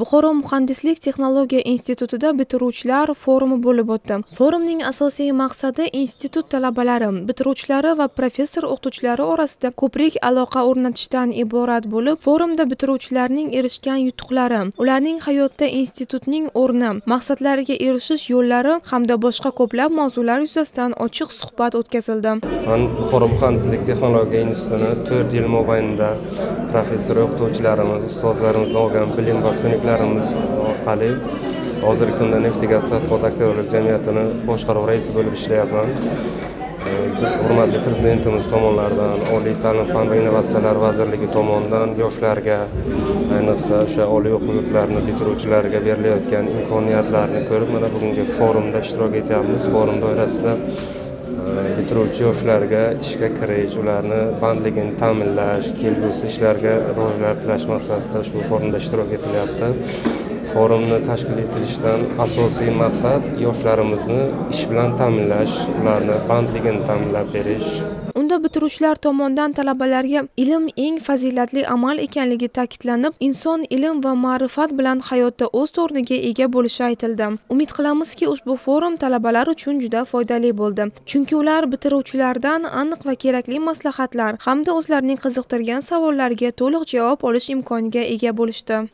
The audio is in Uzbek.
buxoro muhandislik texnologiya institutida bitiruvchilar forumi bo'lib o'tdi. Forumning asosiy maqsadi institut talabalari bitiruvchilari va professor o'qituvchilari orasida ko'prik aloqa o'rnatishdan iborat bo'lib forumda bitiruvchilarning erishgan yutuqlari ularning hayotda institutning o'rni maqsadlariga erishish yo'llari hamda boshqa ko'plab mavzular yuzasidan ochiq suhbat o'tkazildi. Man buxoro muhandislik texnologiya institutini to'rt yil mobaynida professor o'qituvchilarimiz ustozlarimizdan olgan bilim va ko'niklarimiz orqali hozirgi kunda neft gaz tadqiqot aksiyadorlik jamiyatini boshqaruv raisi bo'lib ishlayapman. Hurmatli prezidentimiz tomonlaridan oliy ta'lim fan va innovatsiyalar vazirligi tomonidan yoshlarga ayniqsa o'sha oliy o'quv yurtlarini bitiruvchilariga berilayotgan imkoniyatlarni ko'rib mana bugungi forumda ishtirok etyapmiz. Forum doirasida bitiruvchi yoshlarga ishga kirish ularni bandligini ta'minlash kelgusi ishlarga rivojlar tilash maqsadida ushbu forumda ishtirok etilyapti forumni tashkil etilishidan asosiy maqsad yoshlarimizni ish bilan ta'minlash ularni bandligini ta'minlab berish unda bitiruvchilar tomonidan talabalarga ilm eng fazilatli amal ekanligi ta'kidlanib inson ilm va ma'rifat bilan hayotda o'z o'rniga ega bo'lishi aytildi. Umid qilamizki ushbu forum talabalar uchun juda foydali bo'ldi. Chunki ular bitiruvchilardan aniq va kerakli maslahatlar hamda o'zlarining qiziqtirgan savollariga to'liq javob olish imkoniga ega bo'lishdi.